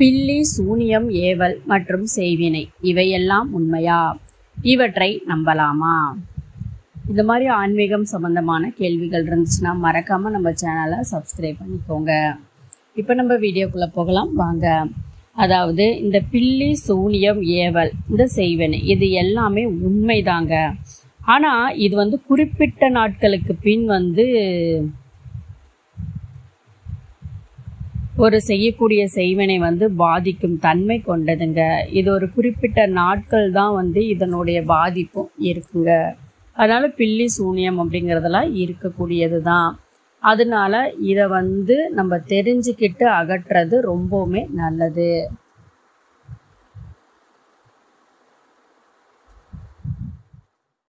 பில்லி சூனியம் ஏவல் மற்றும் செய்வினை. இவையெல்லாம் உண்மையா? இவற்றை நம்பலாமா? இந்த மாதிரி ஆன்மீகம் சம்பந்தமான கேள்விகள் இருந்துச்சுன்னா மறக்காமல் நம்ம சேனலை சப்ஸ்கிரைப் பண்ணிக்கோங்க. இப்போ நம்ம வீடியோக்குள்ளே போகலாம். வாங்க. அதாவது இந்த பில்லி சூனியம் ஏவல் இந்த செய்வனை இது எல்லாமே உண்மைதாங்க. ஆனால் இது வந்து குறிப்பிட்ட நாட்களுக்கு பின் வந்து ஒரு செய்யக்கூடிய செய்வினை வந்து பாதிக்கும் தன்மை கொண்டதுங்க. இது ஒரு குறிப்பிட்ட நாட்கள் தான் வந்து இதனுடைய பாதிப்பும் இருக்குங்க. அதனால் பில்லி சூனியம் அப்படிங்கிறதெல்லாம் இருக்கக்கூடியது தான். அதனால இதை வந்து நம்ம தெரிஞ்சுக்கிட்டு அகற்றுறது ரொம்பவுமே நல்லது.